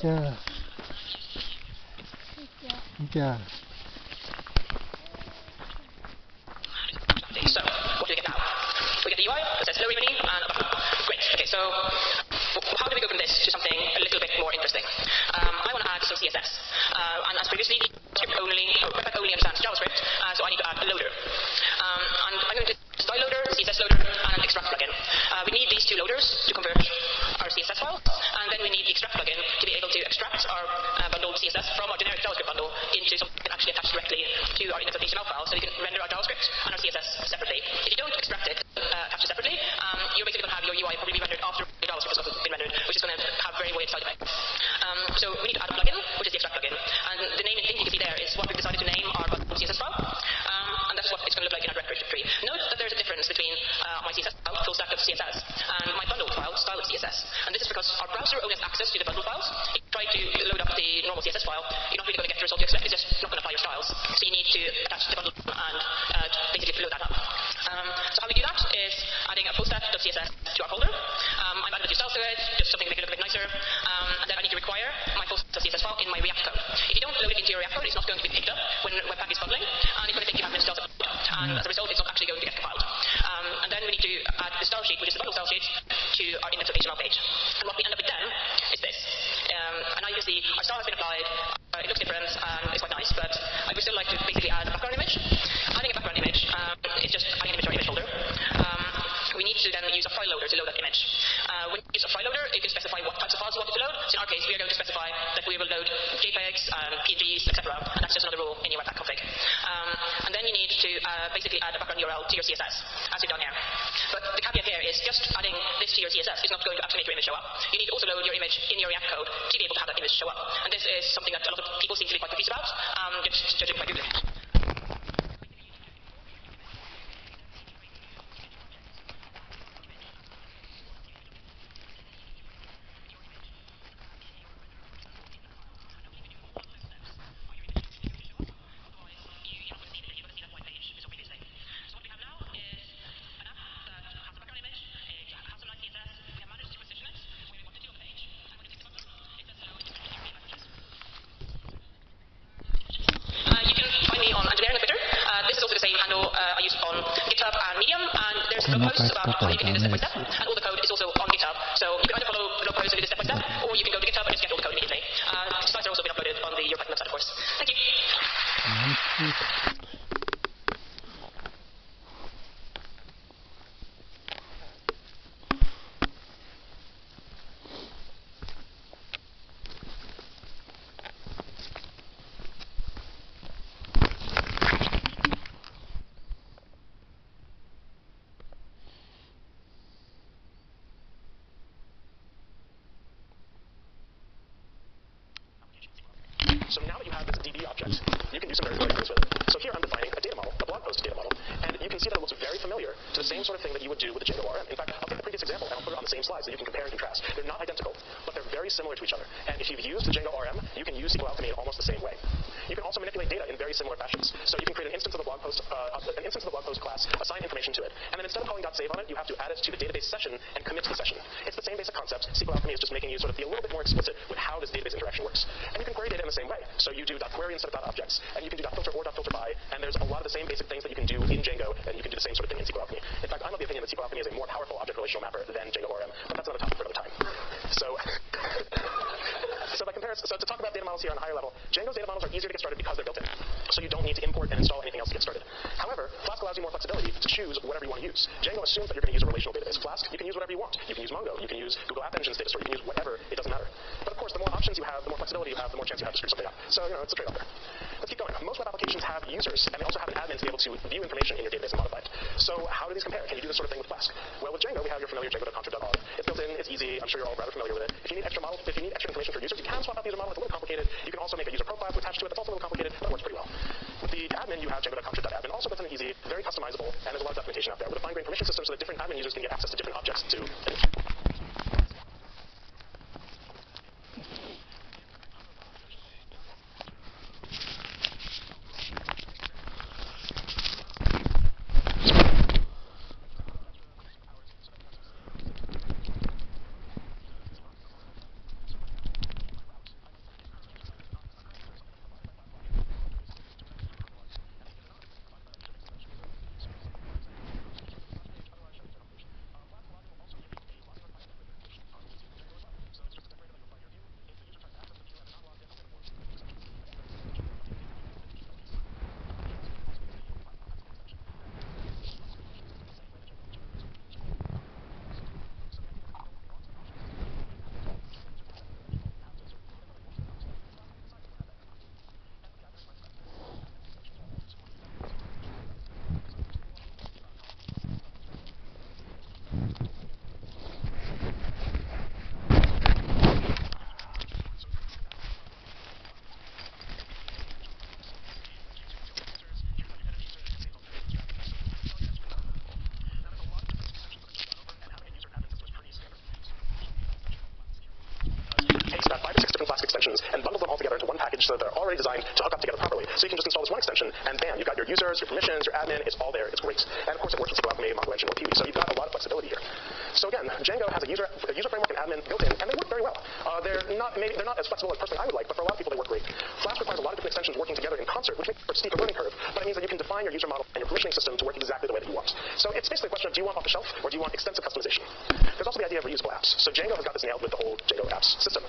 자, 자. Okay, so what do we get now? We get the UI that says hello evening and. Uh, Great. Okay, so how do we go from this to something plugin to be able to extract our uh, bundled CSS from our generic JavaScript bundle into something that can actually attach directly to our index.html file, so we can render our JavaScript and our CSS separately. If you don't extract it, uh, attach it separately, um, you're basically going to have your UI probably rendered after the JavaScript has been rendered, which is going to have very weird side effects. Um, so we need to add a plugin, which is the extract plugin, and the naming thing you can see there is what we've decided to name our bundled CSS file, um, and that's what it's going to look like in our directory. Note that there's a difference between uh, my CSS file, full stack of CSS, and my bundled file, style of CSS. And this is because our browser only has access to the bundled files. If you try to load up the normal CSS file, you're not really going to get the result you expect. It's just not going to apply your styles. So you need to attach the bundle and uh, basically load that up. Um, so how we do that is adding a fullstack.css to our folder. Um, I'm adding a few styles to it, just something to make it look a bit nicer. Um, and then I need to require my fullstack.css file in my React code. If you don't load it into your React code, it's not going to be picked up when Webpack is bundling, and it's going to think you have misstyles and as a result, it's not actually going to get compiled. Um, and then we need to add the style sheet, which is the bundle style sheet, to our index.html page. And what we basically add a background URL to your CSS, as we've done here. But the caveat here is just adding this to your CSS is not going to actually make your image show up. You need to also load your image in your React code to be able to have that image show up. And this is something that a lot of people seem to be quite confused about, um, just judging by Google. Uh, you can find me on Engineering on Twitter. Uh, this is also the same handle uh, I use on GitHub and Medium. And there's blog posts about how you can do this step by step. And all the code is also on GitHub. So you can either follow blog posts and do this step by step, or you can go to GitHub and just get all the code immediately. Uh, slides are also been uploaded on the EuroPython website, of course. Thank you. So now that you have this DB object, you can do some very clever things with it. So here I'm defining a data model, a blog post data model. And you can see that it looks familiar to the same sort of thing that you would do with the Django ORM. In fact, I'll take the previous example and I'll put it on the same slide so you can compare and contrast. They're not identical, but they're very similar to each other. And if you've used the Django ORM, you can use SQLAlchemy in almost the same way. You can also manipulate data in very similar fashions. So you can create an instance of the blog post, uh, an instance of the blog post class, assign information to it, and then instead of calling .save on it, you have to add it to the database session and commit to the session. It's the same basic concept. SQLAlchemy is just making you sort of be a little bit more explicit with how this database interaction works. And you can query data in the same way. So you do .query instead of .objects, and you can do dot .filter or dot .filter by, and there's a lot of the same basic things that you can do in Django, and you can do the same sort of thing in SQLAlchemy. In fact, I'm of the opinion that SQLAlchemy is a more powerful object relational mapper than Django ORM, but that's another topic for another time. So, so by comparison, so to talk about data models here on a higher level, Django's data models are easier to get started because they're built in. So you don't need to import and install anything else to get started. However, Flask allows you more flexibility to choose whatever you use. Django assumes that you're going to use a relational database. Flask, you can use whatever you want. You can use Mongo, you can use Google App Engine's data store, you can use whatever, it doesn't matter. But of course, the more options you have, the more flexibility you have, the more chance you have to screw something up. So, you know, it's a trade-off there. Let's keep going. Most web applications have users, and they also have an admin to be able to view information in your database and modify it. So how do these compare? Can you do this sort of thing with Flask? Well, with Django, we have your familiar django.contrib.auth. It's built in, it's easy, I'm sure you're all rather familiar with it. If you need extra model, if you need extra information for users, you can swap out the user model, it's a little complicated. You can also make a user profile to attach to it, that's also a little complicated, but it works pretty well. With the admin, you have django.contrib.admin, also built in easy, very customizable, and there's a lot of documentation out there with a fine-grained permission system so that different admin users can get access to different objects to applications and bundles them all together into one so that they're already designed to hook up together properly. So you can just install this one extension, and bam, you've got your users, your permissions, your admin, it's all there, it's great. And of course, it works with Alchemy, Mongo Engine, or Peewee, so you've got a lot of flexibility here. So again, Django has a user, a user framework and admin built in, and they work very well. Uh, they're not maybe they're not as flexible as personally I would like, but for a lot of people they work great. Flask requires a lot of different extensions working together in concert, which makes for a steeper learning curve, but it means that you can define your user model and your permissioning system to work exactly the way that you want. So it's basically a question of do you want off the shelf or do you want extensive customization? There's also the idea of reusable apps. So Django has got this nailed with the whole Django apps system,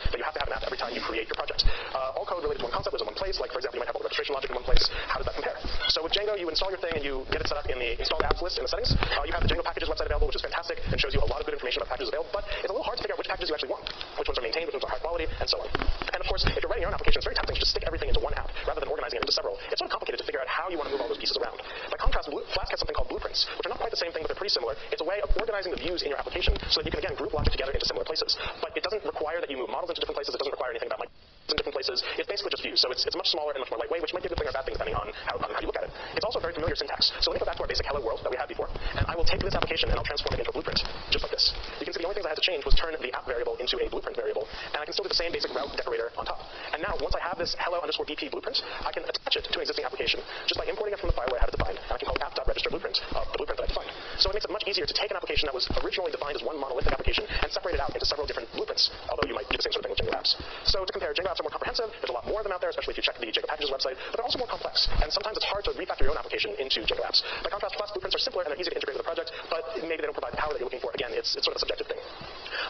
time you create your project. Uh, all code related to one concept lives in one place, like for example you might have all the registration logic in one place. How does that compare? So with Django, you install your thing and you get it set up in the installed apps list in the settings. Uh, you have the Django packages website available, which is fantastic and shows you a lot of good information about packages available, but it's a little hard to figure out which packages you actually want, which ones are maintained, which ones are high quality, and so on. And of course, if you're writing your own application, it's very tempting to just stick everything into one app rather than organizing it into several. It's sort of complicated to figure out how you want to move all those pieces around. By contrast, Flask has something called blueprints, which are not quite the same thing, but they're pretty similar. It's a way of organizing the views in your application so that you can again group logic together into similar places. But it doesn't require that you move models into different places. It doesn't require anything about like in different places. It's basically just views. So it's, it's much smaller and much more lightweight, which might be a good thing or a bad thing depending on how, on how you look at it. It's also very familiar syntax. So let me go back to our basic hello world that we had before, and I will take this application and I'll transform it into a blueprint, just like this. You can see the only things I had to change was turn the app variable into a blueprint variable, and I can still do the same basic route decorator on top. And now, once I have this hello underscore BP blueprint, I can attach it to an existing application just by importing it from the file where I had it defined, and I can call app.register blueprint of the blueprint that I defined. So it makes it much easier to take an application that was originally defined as one monolithic application and separate it out into several different blueprints, although you might do the same sort of thing with Django apps. So to compare, Django apps are more comprehensive. There's a lot more of them out there, especially if you check the Django packages website, but they're also more complex, and sometimes it's hard to refactor your own application into Django apps. By contrast, Flask blueprints are simpler and they're easy to integrate with the project, but maybe they don't provide the power that you're looking for. Again, it's, it's sort of a subjective thing.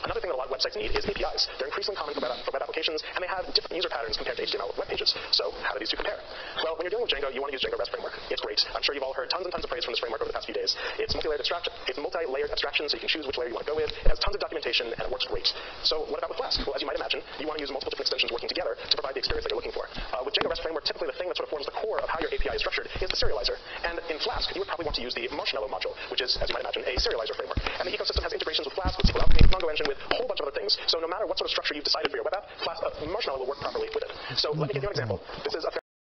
Another thing that a lot of websites need is APIs. They're increasingly common for web, for web applications, and they have different user patterns compared to HTML web pages. So how do these two compare? Well, when you're dealing with Django, you want to use Django REST framework. It's great. I'm sure you've all heard tons and tons of praise from this framework over the past few days. It's multi-layered abstraction. It's multi-layered abstraction, so you can choose which layer you want to go with. It has tons of documentation, and it works great. So what about with Flask? Well, as you might imagine, you want to use multiple different extensions working together to provide the experience that you're looking for. Uh, with Django REST framework, typically the thing that sort of forms the core of how your API is structured is the serializer. And in Flask, you would probably want to use the Marshmallow module, which is, as you might imagine, a serializer framework. And the ecosystem has integrations with Flask, with SQLAlchemy, Mongo With a whole bunch of other things. So no matter what sort of structure you've decided for your web app, Flask, uh, Marshmallow will work properly with it. So let me give you an example. This is a